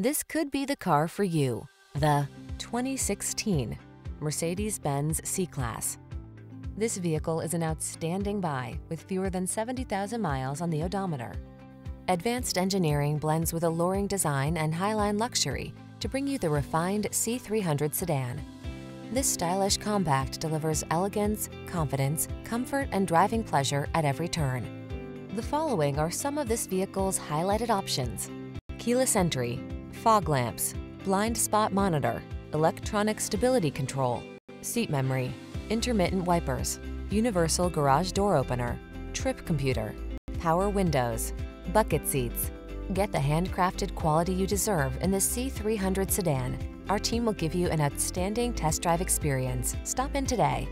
This could be the car for you. The 2016 Mercedes-Benz C-Class. This vehicle is an outstanding buy with fewer than 70,000 miles on the odometer. Advanced engineering blends with alluring design and highline luxury to bring you the refined C300 sedan. This stylish compact delivers elegance, confidence, comfort, and driving pleasure at every turn. The following are some of this vehicle's highlighted options. Keyless entry, fog lamps, blind spot monitor, electronic stability control, seat memory, intermittent wipers, universal garage door opener, trip computer, power windows, bucket seats. Get the handcrafted quality you deserve in the C300 sedan. Our team will give you an outstanding test drive experience. Stop in today.